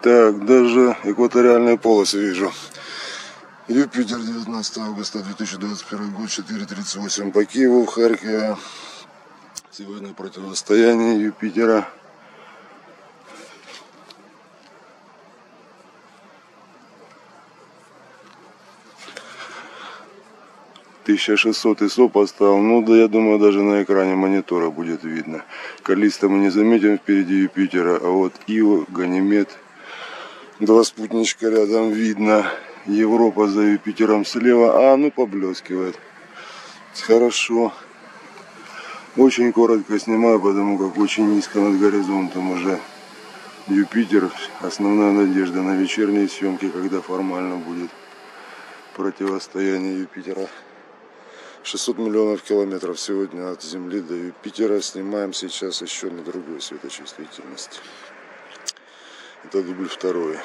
Так, даже экваториальные полосы вижу. Юпитер, 19 августа 2021 год, 4.38 по Киеву, в Харькове. Сегодня противостояние Юпитера. Тысяча шестьсот ИСО поставил. Ну да, я думаю, даже на экране монитора будет видно. Калиста мы не заметим впереди Юпитера, а вот Ио, Ганимед, два спутничка рядом видно. Европа за Юпитером слева. А, ну поблескивает. Хорошо. Очень коротко снимаю, потому как очень низко над горизонтом уже Юпитер. Основная надежда на вечерние съемки, когда формально будет противостояние Юпитера. 600 миллионов километров сегодня от Земли до Юпитера. Снимаем сейчас еще на другой светочувствительности. Это дубль второй.